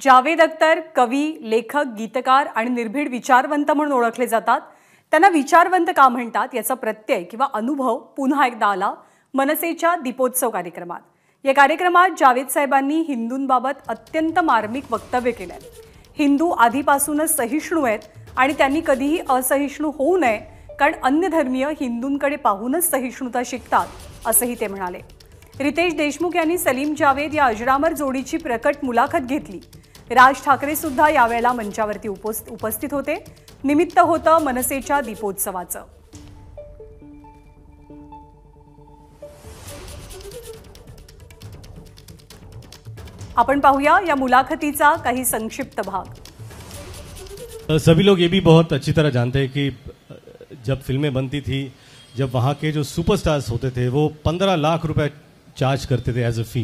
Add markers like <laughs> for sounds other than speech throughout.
जावेद अख्तर कवी लेखक गीतकार आणि निर्भीड विचारवंत म्हणून ओळखले जातात. त्यांना विचारवंत का म्हणतात याचा प्रत्यय किंवा अनुभव पुन्हा एकदा आला मनसेच्या दीपोत्सव कार्यक्रमात. या कार्यक्रमात जावेद साहेबांनी हिंदूंबाबत अत्यंत मार्मिक वक्तव्य केलंय. हिंदू आधीपासूनच सहिष्णू आहेत आणि त्यांनी कधीही असहिष्णू होऊ नये कारण अन्य धर्मीय हिंदूंकडे पाहूनच सहिष्णुता शिकतात असंही ते म्हणाले. रितेश देशमुख यांनी सलीम जावेद या अजरामर जोडीची प्रकट मुलाखत घेतली. राज ठाकरे सुद्धा यावेळेला मंचावरती उपस्थित होते. निमित्त होतं मनसेच्या दीपोत्सवाचं. आपण पाहूया या मुलाखतीचा काही संक्षिप्त भाग. सभी लोग ये भी बहुत अच्छी तरह जानते हैं कि जब फिल्में बनती थी जब वहाँ के जो सुपरस्टार्स होते थे वो पंद्रह लाख रुपए चार्ज करते थे एज अ फी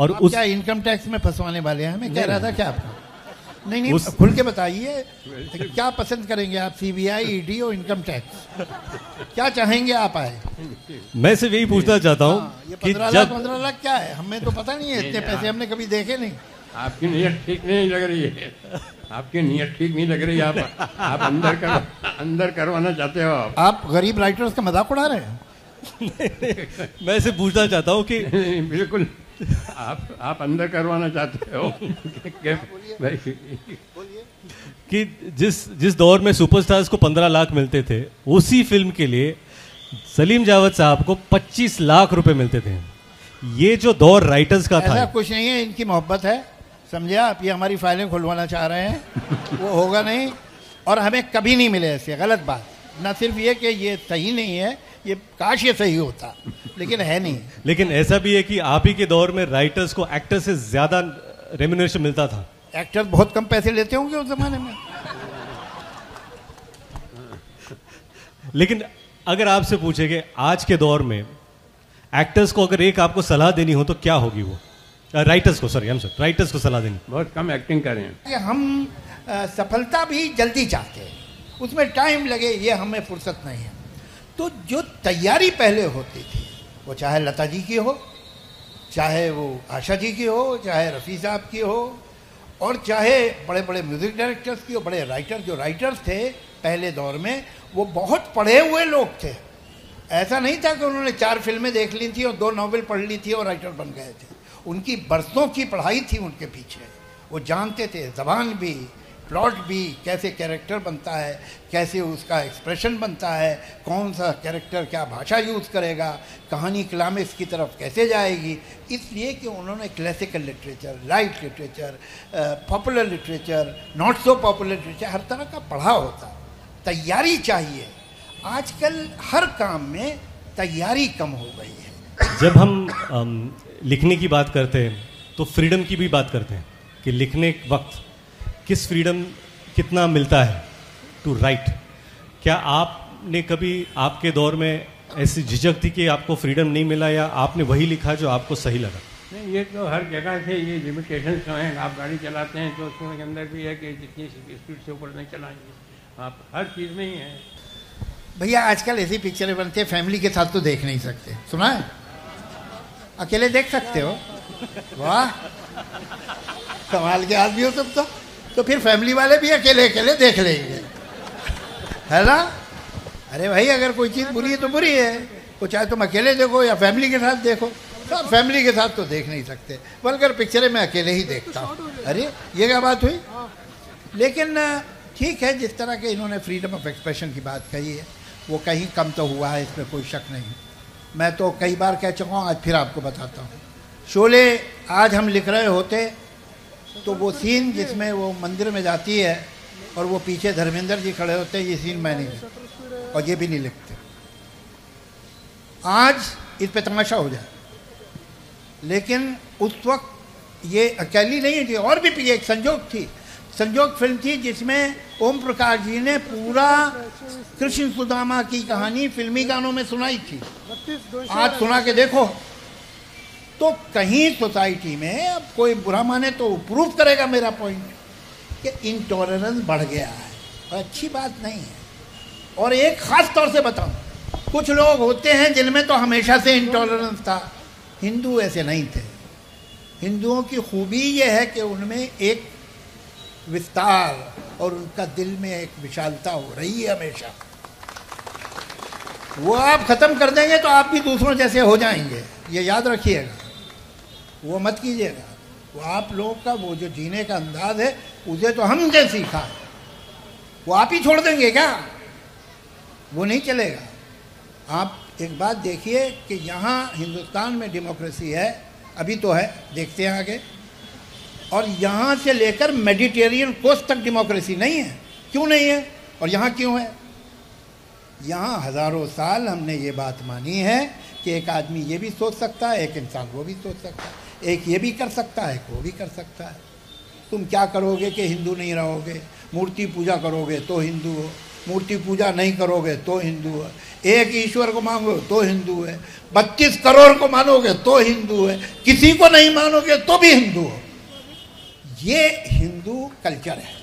और आप उस क्या इनकम टैक्स में फंसवाने वाले हैं? मैं कह रहा था क्या आपको नहीं नहीं उस- खुल के बताइए क्या पसंद करेंगे आप? सीबीआई ईडी और इनकम टैक्स क्या चाहेंगे आप आए? मैं सिर्फ़ यही पूछना चाहता हाँ, हूँ पंद्रह लाख पंद्रह लाख क्या है? हमें तो पता नहीं है इतने पैसे हमने कभी देखे नहीं। आपकी नीयत ठीक नहीं लग रही है। आपकी नीयत ठीक नहीं लग रही है। आप आप अंदर कर अंदर करवाना चाहते हो आप। आप गरीब राइटर्स का मज़ाक उड़ा रहे हैं? <laughs> मैं पूछना चाहता हूँ कि बिल्कुल। आप आप अंदर करवाना चाहते हो? कि- <laughs> भाई कि जिस जिस दौर में सुपरस्टार्स को पंद्रह लाख मिलते थे उसी फ़िल्म के लिए सलीम जावेद साहब को पच्चीस लाख रुपए मिलते थे। ये जो दौर राइटर्स का ऐसा था कुछ नहीं है इनकी मोहब्बत है। समझे आप? ये हमारी फाइलें खुलवाना चाह रहे हैं। वो होगा नहीं। और हमें कभी नहीं मिले ऐसे गलत बात। ना सिर्फ़ ये कि ये सही नहीं है ये काश ये सही होता लेकिन है नहीं। लेकिन ऐसा भी है कि आप ही के दौर में राइटर्स को एक्टर से ज़्यादा रेम्यूनरेशन मिलता था। एक्टर बहुत कम पैसे लेते होंगे उस जमाने में। लेकिन अगर आपसे पूछे कि आज के दौर में एक्टर्स को अगर एक आपको सलाह देनी हो तो क्या होगी वो? राइटर्स को सॉरी हम सर राइटर्स को सलाह देनी। बहुत कम एक्टिंग करें कि हम अ, सफलता भी जल्दी चाहते हैं। उसमें टाइम लगे ये हमें फुर्सत नहीं है। तो जो तैयारी पहले होती थी, वो चाहे लता जी की हो, चाहे वो आशा जी की हो, चाहे रफ़ी साहब की हो, और चाहे बड़े बड़े म्यूज़िक डायरेक्टर्स की हो, बड़े राइटर जो राइटर्स थे पहले दौर में, वो बहुत पढ़े हुए लोग थे। ऐसा नहीं था कि उन्होंने चार फ़िल्में देख ली थी और दो नावल पढ़ ली थी और राइटर बन गए थे। उनकी बरसों की पढ़ाई थी उनके पीछे। वो जानते थे, जबान भी प्लॉट भी कैसे कैरेक्टर बनता है, कैसे उसका एक्सप्रेशन बनता है, कौन सा कैरेक्टर क्या भाषा यूज़ करेगा, कहानी क्लामिक्स की तरफ़ कैसे जाएगी। इसलिए कि उन्होंने classical literature light literature popular literature not so popular literature हर तरह का पढ़ा होता। तैयारी चाहिए। आजकल हर काम में तैयारी कम हो गई है। जब हम लिखने की बात करते हैं तो फ्रीडम की भी बात करते हैं कि लिखने वक्त किस फ्रीडम कितना मिलता है? टू राइट क्या आपने कभी आपके दौर में ऐसी झिझक थी कि आपको फ्रीडम नहीं मिला या आपने वही लिखा जो आपको सही लगा? नहीं ये तो हर जगह से ये लिमिटेशन हैं आप गाड़ी चलाते हैं तो उसके अंदर भी है कि जितनी स्पीड से ऊपर नहीं चलाएँगे। आप हर चीज़ में ही है। भैया आजकल ऐसी पिक्चरें बनती है फैमिली के साथ तो देख नहीं सकते। सुना है? अकेले देख सकते हो? वाह! कमाल के आदमी हो तुम तो। तो फिर फैमिली वाले भी अकेले अकेले देख लेंगे। है ना? अरे भाई, अगर कोई चीज़ बुरी है तो बुरी है। वो चाहे तुम अकेले देखो या फैमिली के साथ देखो, सब फैमिली के साथ तो देख नहीं सकते। बल्कि पिक्चरें मैं अकेले ही देखता हूँ। अरे, ये क्या बात हुई? लेकिन, ठीक है, जिस तरह के इन्होंने फ्रीडम ऑफ़ एक्सप्रेशन की बात कही है, वो कहीं कम तो हुआ है, इसमें कोई शक नहीं। मैं तो कई बार कह चुका हूँ, आज फिर आपको बताता हूँ। शोले, आज हम लिख रहे होते तो वो सीन जिसमें वो मंदिर में जाती है और वो पीछे धर्मेंद्र जी खड़े होते हैं ये सीन मैं नहीं लिखता और ये भी नहीं लिखते। आज इस पे तमाशा हो जाए। लेकिन उस वक्त ये अकेली नहीं थी और भी एक संजोग थी। संजोग फ़िल्म थी जिसमें ओम प्रकाश जी ने पूरा कृष्ण सुदामा की कहानी फिल्मी गानों में सुनाई थी। आज सुना के देखो। तो कहीं सोसाइटी में अब कोई बुरा माने तो प्रूव करेगा मेरा पॉइंट कि इंटॉलरेंस बढ़ गया है। और अच्छी बात नहीं है। और एक खास तौर से बताऊँ, कुछ लोग होते हैं जिनमें तो हमेशा से इंटॉलरेंस था। हिंदू ऐसे नहीं थे। हिंदुओं की खूबी ये है कि उनमें एक विस्तार और उनका दिल में एक विशालता हो रही है हमेशा। वो आप खत्म कर देंगे तो आप भी दूसरों जैसे हो जाएँगे। ये याद रखिएगा। वो मत कीजिएगा वो आप लोगों का, वो जो जीने का अंदाज है, उसे तो हमने सीखा। है वो आप ही छोड़ देंगे क्या? वो नहीं चलेगा। आप एक बात देखिए कि यहाँ हिंदुस्तान में डेमोक्रेसी है, अभी तो है, देखते हैं आगे। और यहाँ से लेकर मेडिटेरियन कोस्ट तक डेमोक्रेसी नहीं है। क्यों नहीं है? और यहाँ क्यों है? यहाँ हज़ारों साल हमने ये बात मानी है कि एक आदमी ये भी सोच सकता है, एक इंसान वो भी सोच सकता है। एक ये भी कर सकता है, एक वो भी कर सकता है। तुम क्या करोगे कि हिंदू नहीं रहोगे? मूर्ति पूजा करोगे तो हिंदू हो। मूर्ति पूजा नहीं करोगे तो हिंदू है। एक ईश्वर को मांगो तो हिंदू है। बत्तीस करोड़ को मानोगे तो हिंदू है। किसी को नहीं मानोगे तो भी हिंदू हो। ये हिंदू कल्चर है।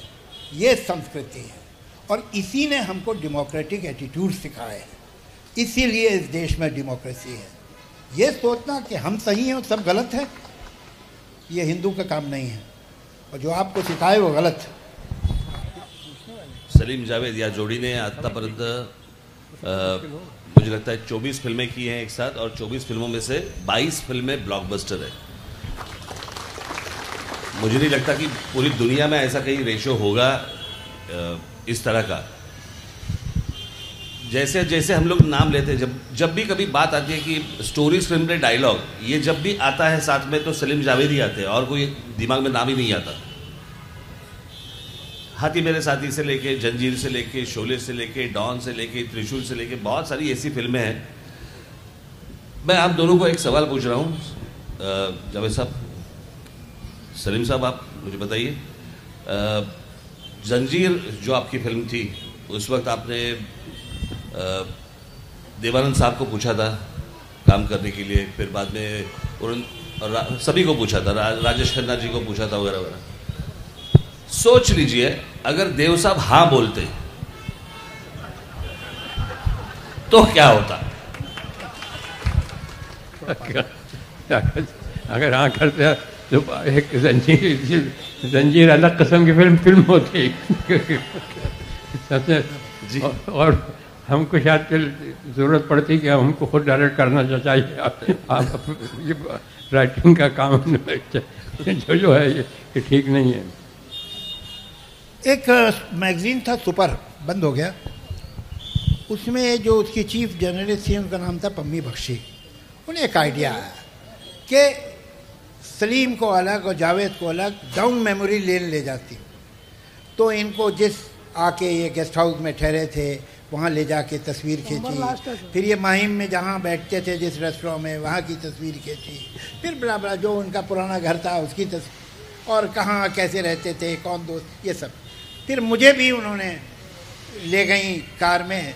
ये संस्कृति है। और इसी ने हमको डेमोक्रेटिक एटीट्यूड सिखाए हैं। इसीलिए इस देश में डेमोक्रेसी है। ये सोचना कि हम सही हैं और सब गलत है। ये हिंदू का काम नहीं है। और जो आपको सिखाए वो गलत। सलीम जावेद, या जोड़ी ने आतापर्यंत मुझे लगता है 24 फ़िल्में की हैं एक साथ, और 24 फ़िल्मों में से 22 फ़िल्में ब्लॉकबस्टर है। मुझे नहीं लगता कि पूरी दुनिया में ऐसा कहीं रेशो होगा इस तरह का। जैसे जैसे हम लोग नाम लेते हैं, जब जब भी कभी बात आती है कि स्टोरी स्क्रीन प्ले डायलॉग ये जब भी आता है साथ में तो सलीम जावेद ही आते हैं और कोई दिमाग में नाम ही नहीं आता। हाथी मेरे साथी से लेके, जंजीर से लेके, शोले से लेके, डॉन से लेके, त्रिशूल से लेके, बहुत सारी ऐसी फ़िल्में हैं। मैं आप दोनों को एक सवाल पूछ रहा हूँ। जावेद साहब सलीम साहब, आप मुझे बताइए। जंजीर जो आपकी फ़िल्म थी, उस वक्त आपने देवानंद साहब को पूछा था काम करने के लिए फिर बाद में उन सभी को पूछा था रा, राजेश खन्ना जी को पूछा था वगैरह वगैरह। सोच लीजिए अगर देव साहब हाँ बोलते तो क्या होता? अगर अगर हाँ करते तो एक जंजीर जंजीर अलग किस्म की फ़िल्म फ़िल्म होती। सबसे जी। और- और हमको शायद ज़रूरत पड़ती कि हमको खुद डायरेक्ट करना चाहिए। आप, ये राइटिंग का काम <laughs> जो जो है ये ठीक नहीं है। एक मैगजीन था सुपर बंद हो गया। उसमें जो उसकी चीफ जर्नलिस्ट थी उनका नाम था पम्मी बख्शी। उन्हें एक आइडिया आया कि सलीम को अलग और जावेद को अलग डाउन मेमोरी लेन ले जाती। तो इनको जिस आके ये गेस्ट हाउस में ठहरे थे वहाँ ले जाके तस्वीर खींची। फिर ये माहिम में जहाँ बैठते थे जिस रेस्टोरेंट में वहाँ की तस्वीर खींची। फिर बड़ा बड़ा जो उनका पुराना घर था उसकी तस्वीर और कहाँ कैसे रहते थे कौन दोस्त ये सब। फिर मुझे भी उन्होंने ले गई कार में।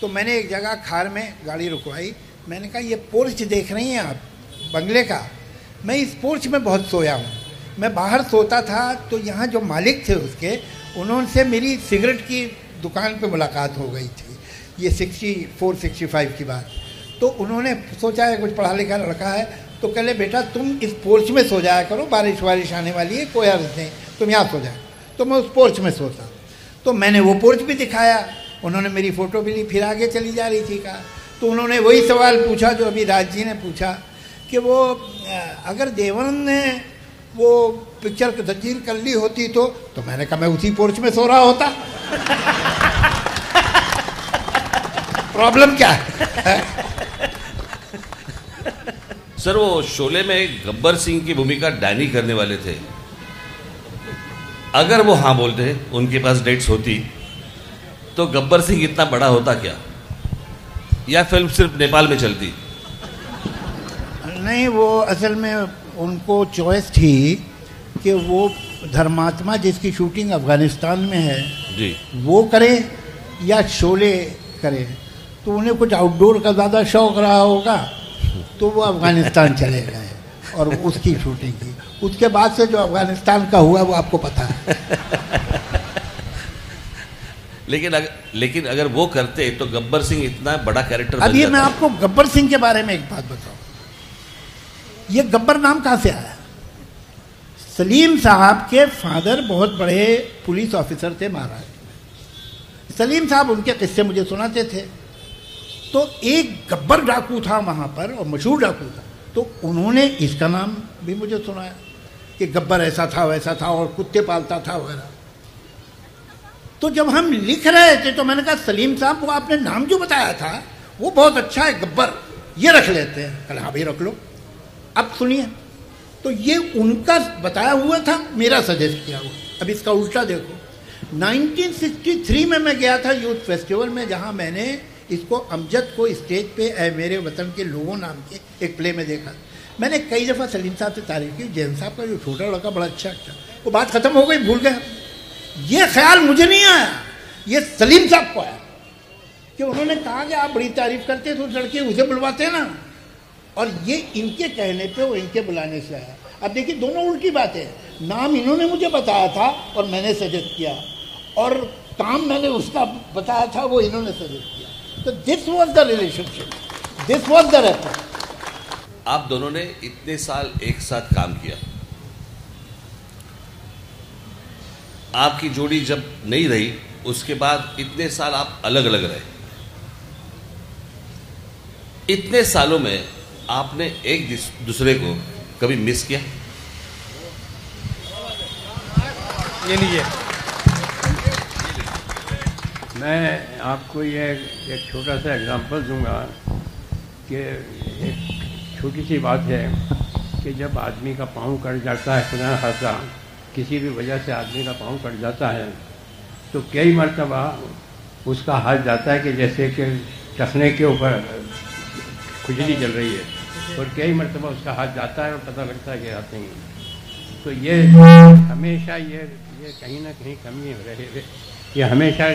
तो मैंने एक जगह खार में गाड़ी रुकवाई। मैंने कहा ये पोर्च देख रही हैं आप बंगले का? मैं इस पोर्च में बहुत सोया हूँ। मैं बाहर सोता था तो यहाँ जो मालिक थे उसके उन्होंने से मेरी सिगरेट की दुकान पे मुलाकात हो गई थी। ये सिक्सटी फोर, सिक्सटी फाइव की बात। तो उन्होंने सोचा है, कुछ पढ़ा लिखा लड़का है तो कहले बेटा, तुम इस पोर्च में सो जाया करो, बारिश वारिश आने वाली है, कोई हर्ज नहीं, तुम यहाँ सो जाओ। तो मैं उस पोर्च में सोता। तो मैंने वो पोर्च भी दिखाया। उन्होंने मेरी फ़ोटो भी ली, फिर आगे चली जा रही थी कहा। तो उन्होंने वही सवाल पूछा, जो अभी राज जी ने पूछा, कि वो अगर देवन ने वो पिक्चर जंजीर कर ली होती तो तो मैंने कहा, मैं उसी पोर्च में सो रहा होता। प्रॉब्लम क्या है? सर वो शोले में गब्बर सिंह की भूमिका डैनी करने वाले थे। अगर वो हाँ बोलते उनके पास डेट्स होती तो गब्बर सिंह इतना बड़ा होता क्या? या फ़िल्म सिर्फ़ नेपाल में चलती? नहीं वो असल में उनको चॉइस थी कि वो धर्मात्मा जिसकी शूटिंग अफ़गानिस्तान में है जी। वो करे या शोले करे। तो उन्हें कुछ आउटडोर का ज़्यादा शौक रहा होगा तो वो अफ़गानिस्तान चले गए और उसकी शूटिंग की। उसके बाद से जो अफ़गानिस्तान का हुआ वो आपको पता है। लेकिन अगर, लेकिन अगर वो करते तो गब्बर सिंह इतना बड़ा कैरेक्टर ये मैं आपको गब्बर सिंह के बारे में एक बात बताऊँ। ये गब्बर नाम कहाँ से आया? सलीम साहब के फादर बहुत बड़े पुलिस ऑफिसर थे महाराज। सलीम साहब उनके किस्से मुझे सुनाते थे। तो एक गब्बर डाकू था वहाँ पर और मशहूर डाकू था। तो उन्होंने इसका नाम भी मुझे सुनाया कि गब्बर ऐसा था, वैसा था और कुत्ते पालता था वगैरह। तो जब हम लिख रहे थे तो मैंने कहा, सलीम साहब, वो आपने नाम जो बताया था, वो बहुत अच्छा है, गब्बर, ये रख लेते हैं। कल हाँ भाई, रख लो। अब सुनिए। तो ये उनका बताया हुआ था, मेरा सजेस्ट किया हुआ। अब इसका उल्टा देखो। 1963 में मैं गया था यूथ फेस्टिवल में, जहाँ मैंने इसको अमजद को स्टेज पे, ए, मेरे वतन के लोगों नाम के एक प्ले में देखा। मैंने कई दफ़ा सलीम साहब से तारीफ़ की, जैन साहब का जो छोटा लड़का बड़ा अच्छा अच्छा वो बात ख़त्म हो गई, भूल गया। ये ख्याल मुझे नहीं आया। ये सलीम साहब को आया। कि उन्होंने कहा कि आप बड़ी तारीफ़ करते तो उस लड़के उसे बुलवाते हैं ना। और ये इनके कहने पे और इनके बुलाने से आया अब देखिए, दोनों उल्टी बातें नाम इन्होंने मुझे बताया था और मैंने सजेस्ट किया। और काम मैंने उसका बताया था, वो इन्होंने सजेस्ट किया। तो this was the relationship this was the refer आप दोनों ने इतने साल एक साथ काम किया। आपकी जोड़ी जब नहीं रही, उसके बाद इतने साल आप अलग अलग रहे। इतने सालों में आपने एक दूसरे को कभी मिस किया? ये लीजिए। मैं आपको ये एक छोटा सा एग्जांपल दूँगा कि एक छोटी सी बात है कि जब आदमी का पाँव कट जाता है खुदा खासा किसी भी वजह से आदमी का पाँव कट जाता है तो कई मरतबा उसका हाथ जाता है कि जैसे कि टखने के ऊपर खुजली चल रही है। और कई मरतबा उसका हाथ जाता है और पता लगता है कि आते हैं। तो ये हमेशा ये ये कहीं ना कहीं कमी रहे ये हमेशा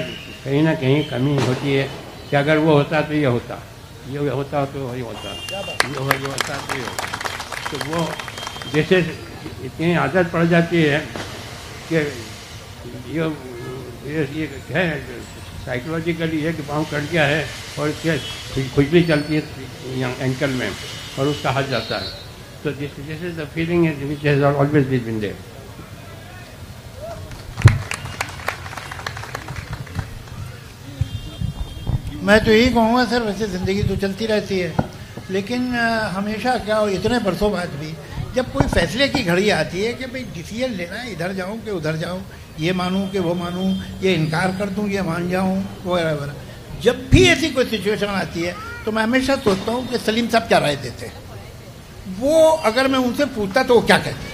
कहीं ना कहीं कमी होती है कि अगर वो होता तो ये होता। ये होता तो वही होता। ये हो ये होता तो ये होता। तो वो जैसे इतनी आदत पड़ जाती है कि ये ये ये है, साइकोलॉजिकली है कि पाँव कट गया है। और खुजली चलती है एंकल में, और उसका हाथ जाता है। तो this this is the feeling which has always been there मैं तो यही कहूँगा, सर, वैसे ज़िंदगी तो चलती रहती है, लेकिन हमेशा क्या हो, इतने बरसों बाद भी जब कोई फैसले की घड़ी आती है कि भाई डिसीज़न लेना है, इधर जाऊँ कि उधर जाऊँ, ये मानूँ कि वो मानूँ, ये इनकार कर दूँ, ये मान जाऊँ वगैरह वगैरह जब भी ऐसी कोई सिचुएशन आती है तो मैं हमेशा सोचता हूँ कि सलीम साहब क्या राय देते हैं। वो अगर मैं उनसे पूछता तो वो क्या कहते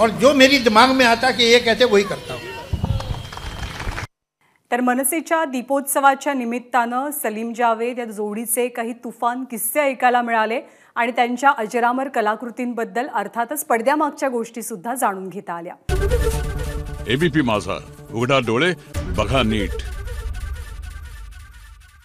और जो मेरी दिमाग में आता कि ये कहते वही करता हूँ। तर मनसेच्या दीपोत्सवाच्या निमित्तानं सलीम जावेद या जोडीचे काही तुफान किस्से ऐकायला मिळाले आणि त्यांच्या अजरामर कलाकृतींबद्दल अर्थातच पडद्यामागच्या गोष्टी सुद्धा जाणून घेता आल्या. एबीपी माझा उघडा डोळे बघा नीट.